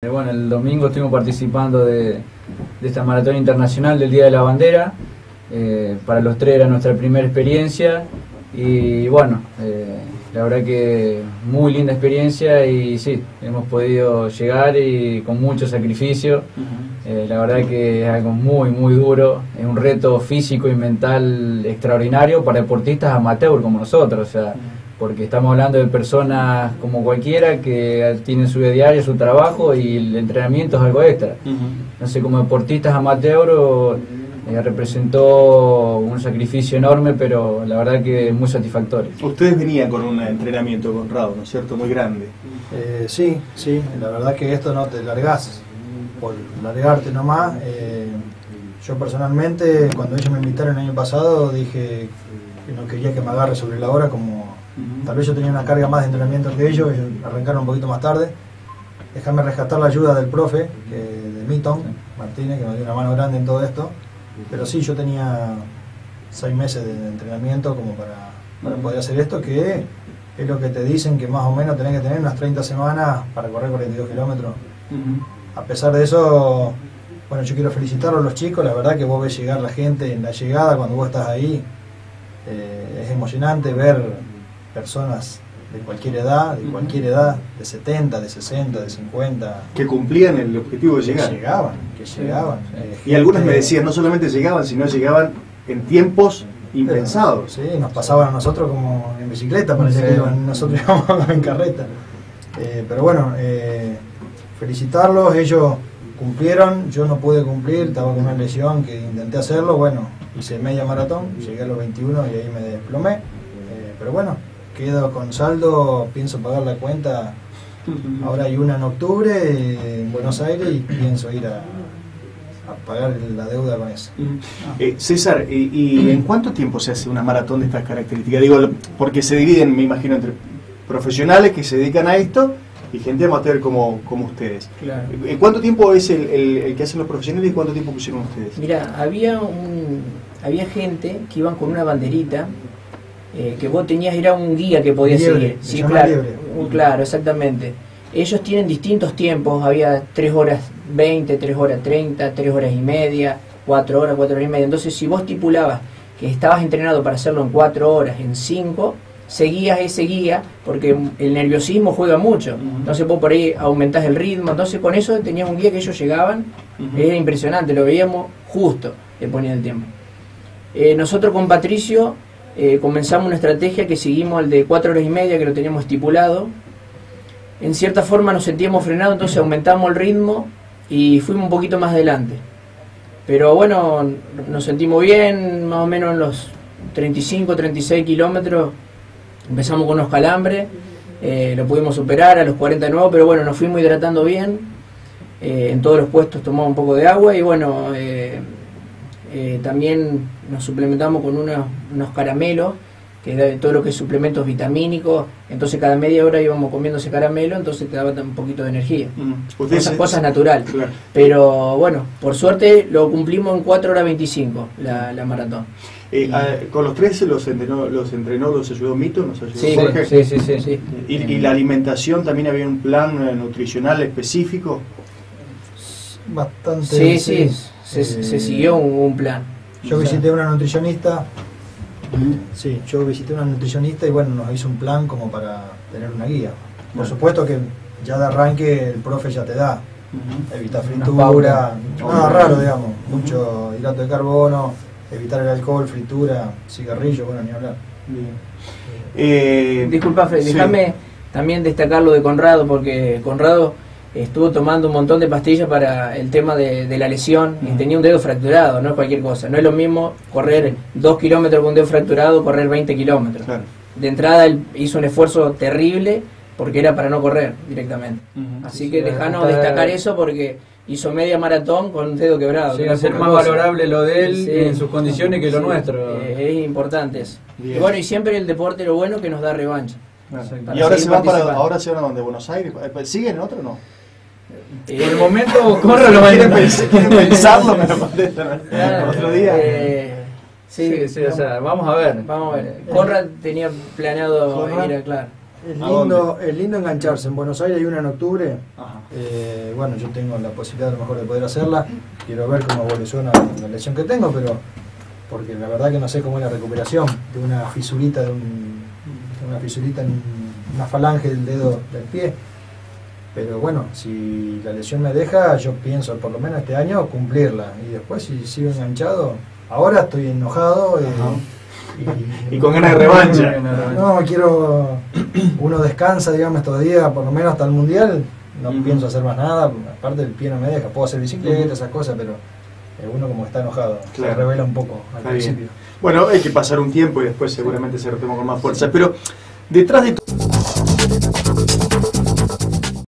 Eh, bueno, el domingo estuvimos participando de, esta maratón internacional del Día de la Bandera. Eh, para los tres era nuestra primera experiencia y bueno, eh, la verdad que muy linda experiencia y sí, hemos podido llegar y con mucho sacrificio. la verdad que es algo muy, muy duro, es un reto físico y mental extraordinario para deportistas amateur como nosotros. O sea, porque estamos hablando de personas como cualquiera que tienen su vida diaria, su trabajo y el entrenamiento es algo extra. No sé, como deportistas amateur eh, representó un sacrificio enorme, pero la verdad que muy satisfactorio. Ustedes venían con un entrenamiento, con Conrado, ¿no es cierto? Muy grande. Eh, sí, sí, la verdad que esto no te largás por largarte nomás. Eh, yo personalmente, cuando ellos me invitaron el año pasado, dije que no quería que me agarre sobre la hora como Tal vez yo tenía una carga más de entrenamiento que ellos arrancaron un poquito más tarde. Déjame rescatar la ayuda del profe, de Milton Martínez, que me dio una mano grande en todo esto. Pero sí, yo tenía seis meses de entrenamiento como para, poder hacer esto, que es lo que te dicen que más o menos tenés que tener unas 30 semanas para correr 42 kilómetros. A pesar de eso, bueno, yo quiero felicitarlos a los chicos, la verdad que vos ves llegar la gente en la llegada, cuando vos estás ahí, eh, es emocionante ver personas de cualquier edad, de cualquier edad, de 70, de 60, de 50. Que cumplían el objetivo de llegar. Que llegaban, que llegaban. Eh, y algunos me decían, no solamente llegaban, sino llegaban en tiempos impensados. Sí, nos pasaban a nosotros como en bicicleta, parecía que nosotros íbamos en carreta. Eh, pero bueno, eh, felicitarlos, ellos cumplieron, yo no pude cumplir, estaba con una lesión que intenté hacerlo, bueno, hice media maratón, llegué a los 21 y ahí me desplomé, pero bueno, quedo con saldo, pienso pagar la cuenta. Ahora hay una en octubre en Buenos Aires y pienso ir a, pagar la deuda con eso. Eh, César, ¿y, en cuánto tiempo se hace una maratón de estas características? Digo, porque se dividen, me imagino, entre profesionales que se dedican a esto y gente amateur como, como ustedes. ¿En cuánto tiempo es el, el, que hacen los profesionales y cuánto tiempo pusieron ustedes? Mira, había, un, había gente que iban con una banderita eh, que vos tenías, era un guía que podías seguir. Sí, claro, claro, exactamente. Ellos tienen distintos tiempos, había 3 horas 20, 3 horas 30, 3 horas y media, 4 horas, 4 horas y media. Entonces, si vos estipulabas que estabas entrenado para hacerlo en 4 horas, en 5, seguías ese guía, porque el nerviosismo juega mucho. Entonces vos por ahí aumentás el ritmo. Entonces con eso tenías un guía que ellos llegaban, era impresionante, lo veíamos justo, le ponían el tiempo. Eh, nosotros con Patricio eh, comenzamos una estrategia que seguimos el de cuatro horas y media que lo teníamos estipulado. En cierta forma nos sentíamos frenados, entonces aumentamos el ritmo y fuimos un poquito más adelante. Pero bueno, nos sentimos bien, más o menos en los 35, 36 kilómetros. Empezamos con unos calambres, eh, lo pudimos superar a los 40 nuevos, pero bueno, nos fuimos hidratando bien. Eh, en todos los puestos tomamos un poco de agua y bueno, también nos suplementamos con unos, caramelos, que todo lo que es suplementos vitamínicos. Entonces cada media hora íbamos comiendo ese caramelo, entonces te daba un poquito de energía. Mm. Esas cosas naturales. Pero bueno, por suerte lo cumplimos en 4 horas 25 la, la maratón. Eh, con los tres los entrenó, los entrenó, los ayudó Mito, nos ayudó sí, Jorge. Sí, sí, sí. ¿Y, ¿Y, la alimentación también había un plan eh, nutricional específico? Bastante. Sí, sí se, eh, siguió un, plan. Yo visité una nutricionista, sí, yo visité una nutricionista y bueno, nos hizo un plan como para tener una guía. Por supuesto que ya de arranque el profe ya te da, evitar fritura, nada raro, digamos, mucho hidrato de carbono, evitar el alcohol, fritura, cigarrillo, bueno, ni hablar. Eh, Disculpa, Fred, déjame también destacar lo de Conrado, porque Conrado estuvo tomando un montón de pastillas para el tema de, la lesión y tenía un dedo fracturado, no es cualquier cosa. No es lo mismo correr dos kilómetros con un dedo fracturado, correr 20 kilómetros. De entrada él hizo un esfuerzo terrible porque era para no correr directamente. Así que dejanos destacar eso porque hizo media maratón con un dedo quebrado. Llega a ser más valorable lo de él en sus condiciones que lo nuestro. es importante eso. Y bueno, y siempre el deporte lo bueno que nos da revancha. Y ahora se, van para, ahora se van a donde Buenos Aires. ¿Siguen en otro o no? En el momento, corre lo quieren, pensarlo, me lo otro día. Eh, sí, sí, o sea, vamos a ver. Vamos a ver. Conrad tenía planeado ir a claro. Es lindo, es lindo engancharse. En Buenos Aires hay una en octubre. Eh, bueno, yo tengo la posibilidad a lo mejor de poder hacerla. Quiero ver cómo evoluciona la lesión que tengo, pero porque la verdad que no sé cómo es la recuperación de una fisurita, de, una fisurita en una falange del dedo del pie. Pero bueno, si la lesión me deja, yo pienso por lo menos este año cumplirla. Y después si sigo enganchado, ahora estoy enojado. Eh, y, con ganas de revancha. No, quiero. Uno descansa, digamos, estos días, por lo menos hasta el mundial. No pienso hacer más nada, aparte el pie no me deja. Puedo hacer bicicleta, esas cosas, pero eh, uno como está enojado. Se revela un poco al principio. Bueno, hay que pasar un tiempo y después seguramente se retoma con más fuerza. Pero detrás de todo.